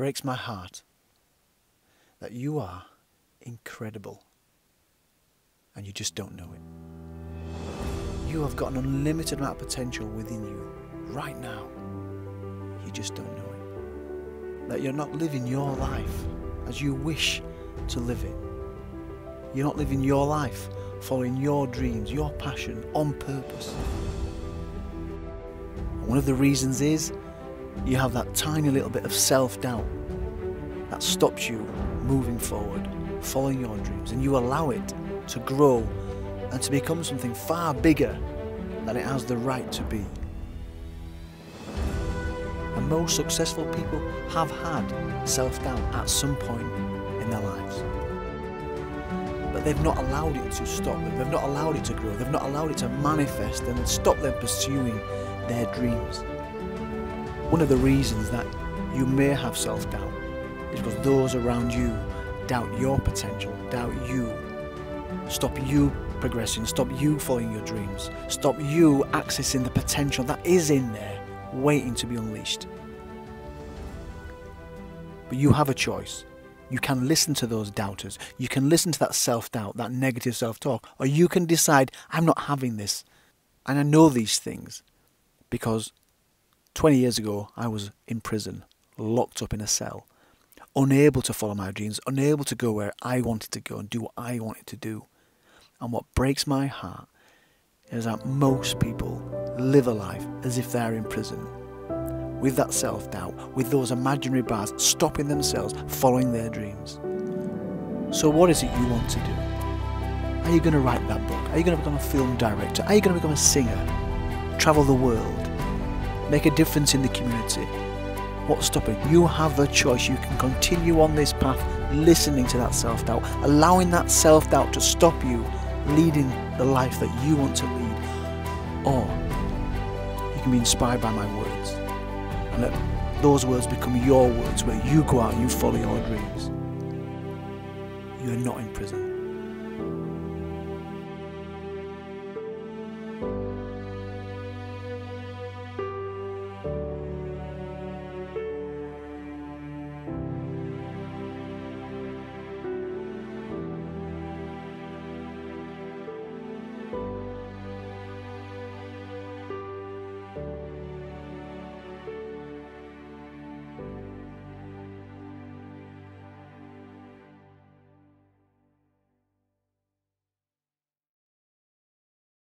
breaks my heart that you are incredible and you just don't know it. You have got an unlimited amount of potential within you right now. You just don't know it. That you're not living your life as you wish to live it. You're not living your life following your dreams, your passion on purpose. one of the reasons is you have that tiny little bit of self doubt that stops you moving forward, following your dreams, and you allow it to grow and to become something far bigger than it has the right to be. And most successful people have had self doubt at some point in their lives. But they've not allowed it to stop them, they've not allowed it to grow, they've not allowed it to manifest and stop them pursuing their dreams. One of the reasons that you may have self doubt is because those around you doubt your potential, doubt you, stop you progressing, stop you following your dreams, stop you accessing the potential that is in there waiting to be unleashed. But you have a choice. You can listen to those doubters. You can listen to that self doubt, that negative self talk, or you can decide, I'm not having this. And I know these things because 20 years ago I was in prison, locked up in a cell, unable to follow my dreams, unable to go where I wanted to go and do what I wanted to do. And what breaks my heart is that most people live a life as if they're in prison with that self doubt, with those imaginary bars stopping themselves following their dreams. So, what is it you want to do? Are you going to write that book? Are you going to become a film director? Are you going to become a singer? Travel the world? Make a difference in the community? What's stopping? You have a choice. You can continue on this path, listening to that self doubt, allowing that self doubt to stop you leading the life that you want to lead. Or you can be inspired by my words and let those words become your words where you go out and you follow your dreams. You are not in prison.